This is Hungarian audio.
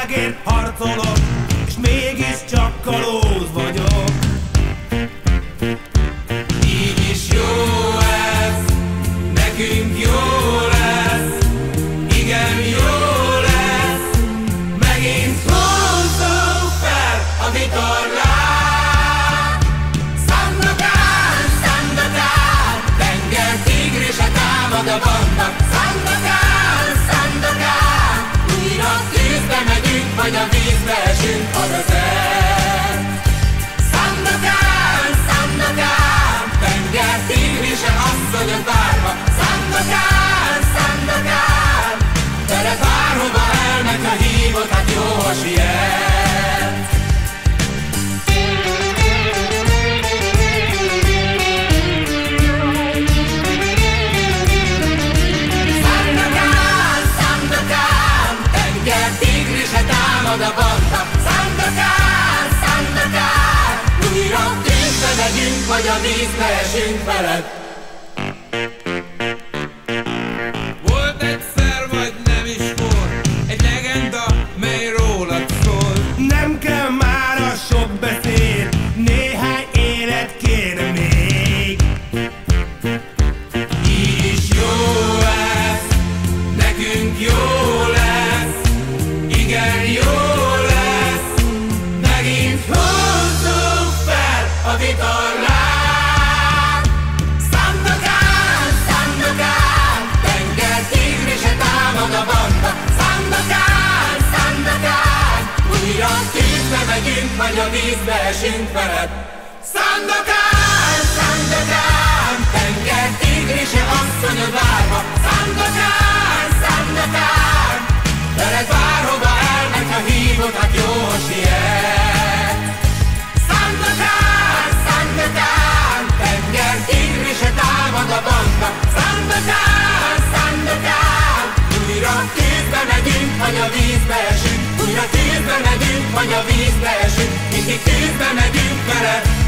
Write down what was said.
igazságért harcolok, és mégiscsak kalóz vagyok. Így is jó ez, nekünk jó lesz Igen, jó lesz. Megint húzzuk fel a vitorlát. Szandokán, szandokán Tenger tigrise támad a banda vagy a vízbe esünk, az az Szandokán, szandokán Tenger tigrise asszonyot várva Szandokán, szandokán Tere bárhova elmegy, ha hívod, hát jó, ha siet a vízbe esünk veled. Volt egyszer, vagy nem is volt Egy legenda, mely rólad szól. Nem kell már a sok beszéd Néhány élet kéne még. Így is jó ez, nekünk jó lesz Igen, jó lesz. Megint húzzuk fel a vitorlát vízbe esünk veled. Szandokán, szandokán Tenger tigrise asszonyod Mindig tűzbe megyünk szandokán